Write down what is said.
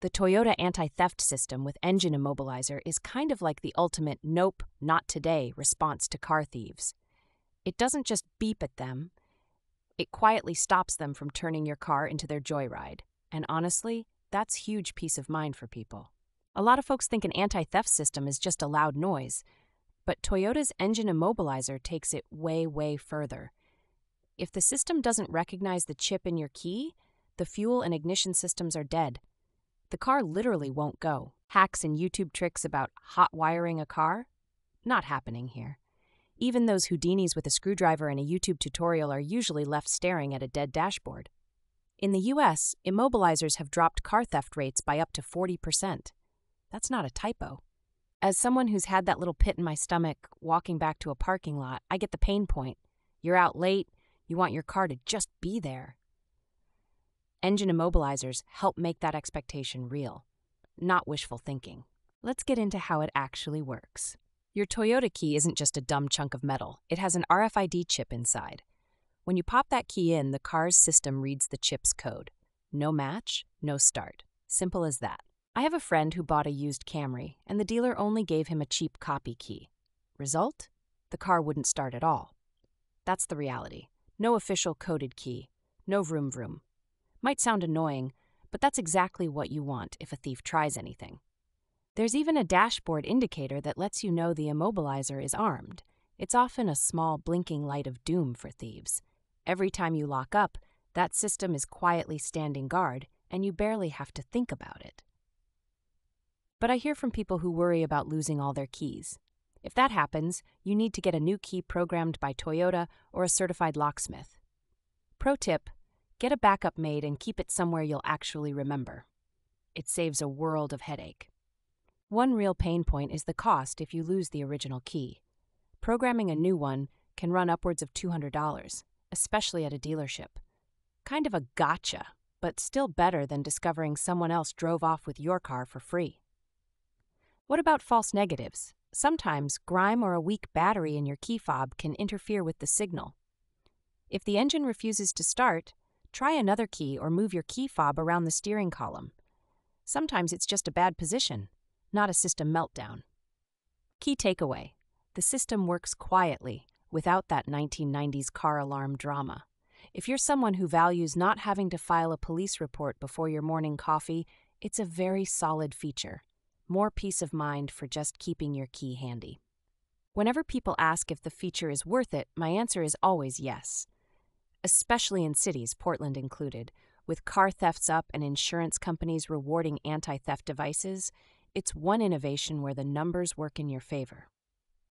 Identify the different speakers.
Speaker 1: The Toyota anti theft system with engine immobilizer is kind of like the ultimate nope, not today response to car thieves. It doesn't just beep at them, it quietly stops them from turning your car into their joyride. And honestly, that's huge peace of mind for people. A lot of folks think an anti theft system is just a loud noise, but Toyota's engine immobilizer takes it way, way further. If the system doesn't recognize the chip in your key, the fuel and ignition systems are dead. The car literally won't go. Hacks and YouTube tricks about hot wiring a car? Not happening here. Even those Houdinis with a screwdriver and a YouTube tutorial are usually left staring at a dead dashboard. In the US, immobilizers have dropped car theft rates by up to 40%. That's not a typo. As someone who's had that little pit in my stomach walking back to a parking lot, I get the pain point. You're out late, you want your car to just be there. Engine immobilizers help make that expectation real, not wishful thinking. Let's get into how it actually works. Your Toyota key isn't just a dumb chunk of metal, it has an RFID chip inside. When you pop that key in, the car's system reads the chip's code. No match, no start. Simple as that. I have a friend who bought a used Camry, and the dealer only gave him a cheap copy key. Result? The car wouldn't start at all. That's the reality. No official coded key. No vroom vroom. Might sound annoying, but that's exactly what you want if a thief tries anything. There's even a dashboard indicator that lets you know the immobilizer is armed. It's often a small blinking light of doom for thieves. Every time you lock up, that system is quietly standing guard, and you barely have to think about it. But I hear from people who worry about losing all their keys. If that happens, you need to get a new key programmed by Toyota or a certified locksmith. Pro tip Get a backup made and keep it somewhere you'll actually remember. It saves a world of headache. One real pain point is the cost if you lose the original key. Programming a new one can run upwards of $200, especially at a dealership. Kind of a gotcha, but still better than discovering someone else drove off with your car for free. What about false negatives? Sometimes grime or a weak battery in your key fob can interfere with the signal. If the engine refuses to start, Try another key or move your key fob around the steering column. Sometimes it's just a bad position, not a system meltdown. Key takeaway the system works quietly without that 1990s car alarm drama. If you're someone who values not having to file a police report before your morning coffee, it's a very solid feature. More peace of mind for just keeping your key handy. Whenever people ask if the feature is worth it, my answer is always yes especially in cities, Portland included, with car thefts up and insurance companies rewarding anti theft devices, it's one innovation where the numbers work in your favor.